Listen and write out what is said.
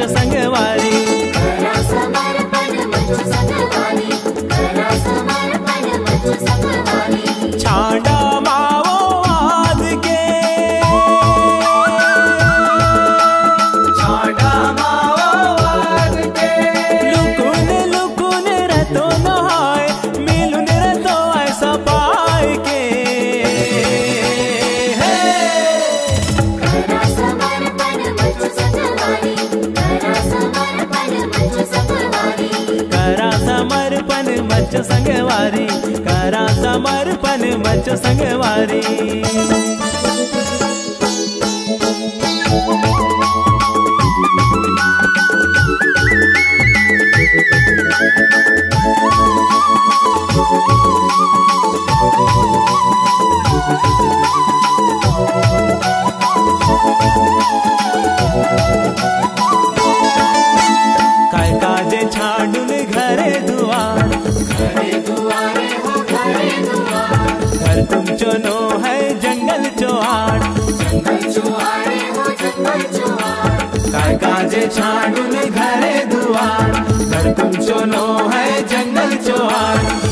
संग मच संगवारी करा समर्पण मच संगवारी। Thank चुनो है जंगल चोहार जंगल चोहारे जंगल चोहार काय काजे छाडून घरे दुआर तुम चुनो है जंगल चोहार